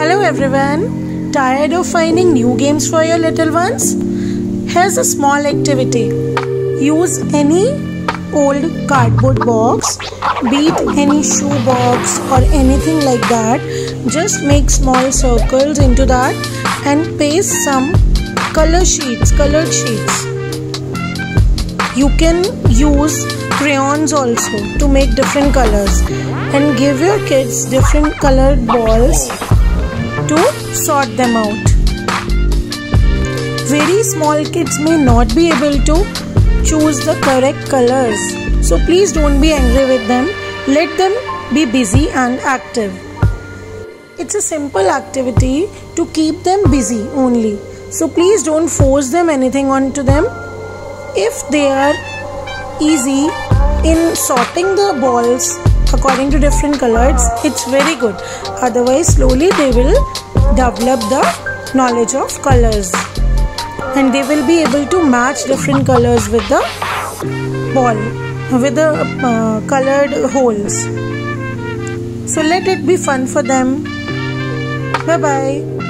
Hello everyone, tired of finding new games for your little ones? Here's a small activity. Use any old cardboard box, beat any shoe box or anything like that. Just make small circles into that and paste some color sheets, colored sheets. You can use crayons also to make different colors and give your kids different colored balls sort them out. Very small kids may not be able to choose the correct colors. So please don't be angry with them. Let them be busy and active. It's a simple activity to keep them busy only. So please don't force them anything onto them. If they are easy in sorting the balls according to different colors it's very good otherwise slowly they will develop the knowledge of colors. And they will be able to match different colors with the ball with the uh, colored holes. So let it be fun for them. Bye bye